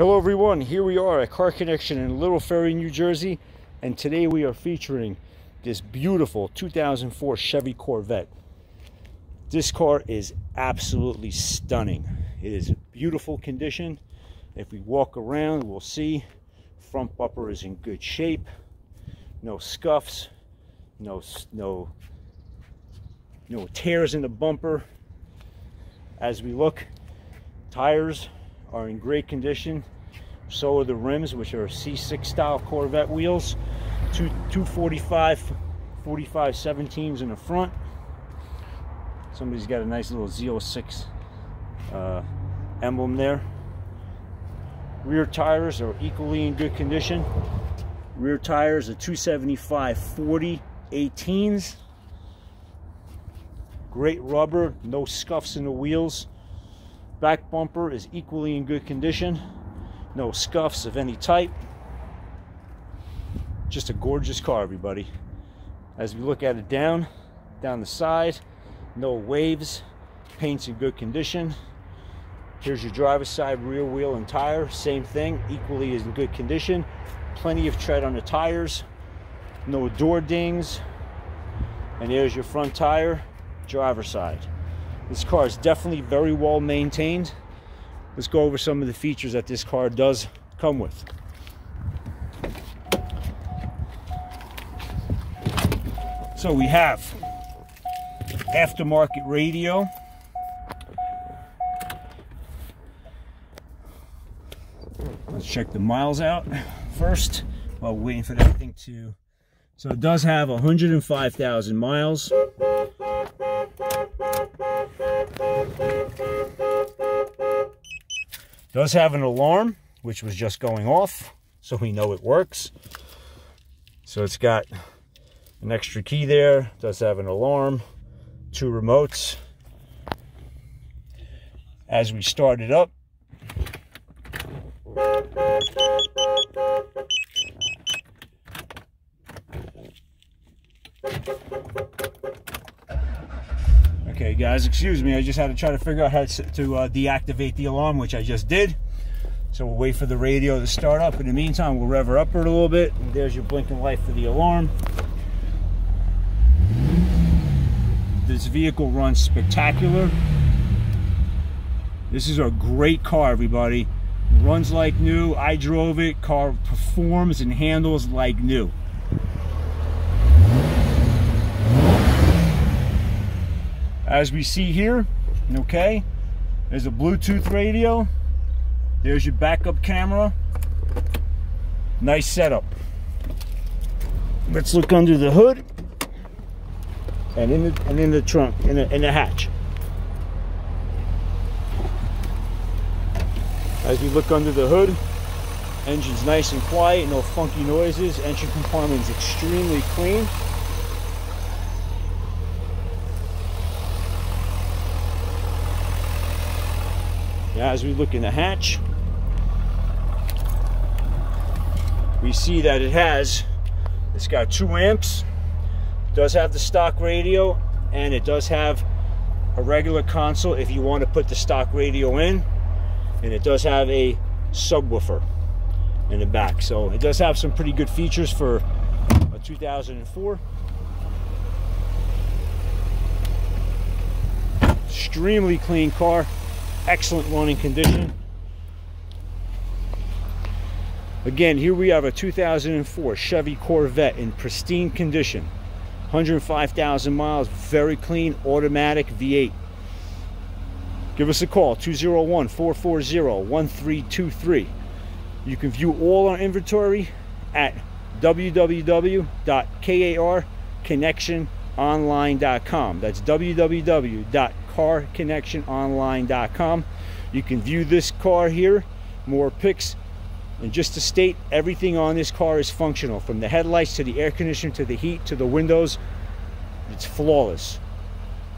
Hello everyone, here we are at Kar Connection in Little Ferry, New Jersey, and today we are featuring this beautiful 2004 Chevy Corvette. This car is absolutely stunning. It is beautiful condition. If we walk around, we'll see front bumper is in good shape. No scuffs, no no no tears in the bumper. As we look, tires are in great condition. So are the rims, which are C6 style Corvette wheels. Two, 245, 45 17s in the front. Somebody's got a nice little Z06 uh, emblem there. Rear tires are equally in good condition. Rear tires are 275 40 18s. Great rubber, no scuffs in the wheels. Back bumper is equally in good condition. No scuffs of any type. Just a gorgeous car, everybody. As we look at it down, down the side, no waves, paint's in good condition. Here's your driver's side rear wheel and tire, same thing, equally is in good condition. Plenty of tread on the tires, no door dings. And there's your front tire, driver's side. This car is definitely very well maintained. Let's go over some of the features that this car does come with. So we have aftermarket radio. Let's check the miles out first while waiting for that thing to... So it does have 105,000 miles. Does have an alarm, which was just going off, so we know it works. So it's got an extra key there, does have an alarm, two remotes. As we start it up, Okay, guys, excuse me. I just had to try to figure out how to uh, deactivate the alarm, which I just did. So we'll wait for the radio to start up. In the meantime, we'll rev her up a little bit. And there's your blinking light for the alarm. This vehicle runs spectacular. This is a great car, everybody. Runs like new. I drove it. Car performs and handles like new. As we see here okay there's a Bluetooth radio. There's your backup camera. Nice setup. Let's look under the hood and in the and in the trunk in the, in the hatch. As we look under the hood engine's nice and quiet no funky noises. Engine compartment is extremely clean as we look in the hatch, we see that it has, it's got two amps, does have the stock radio, and it does have a regular console if you want to put the stock radio in, and it does have a subwoofer in the back. So it does have some pretty good features for a 2004. Extremely clean car excellent running condition. Again, here we have a 2004 Chevy Corvette in pristine condition. 105,000 miles, very clean, automatic V8. Give us a call, 201-440-1323. You can view all our inventory at www.karconnectiononline.com. That's www karconnectiononline.com. You can view this car here, more pics. And just to state, everything on this car is functional, from the headlights to the air conditioner to the heat to the windows. It's flawless.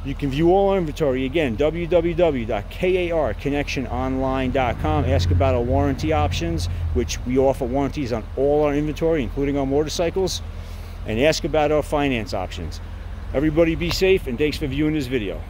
You can view all our inventory again, www.karconnectiononline.com. Ask about our warranty options, which we offer warranties on all our inventory, including our motorcycles. And ask about our finance options. Everybody be safe and thanks for viewing this video.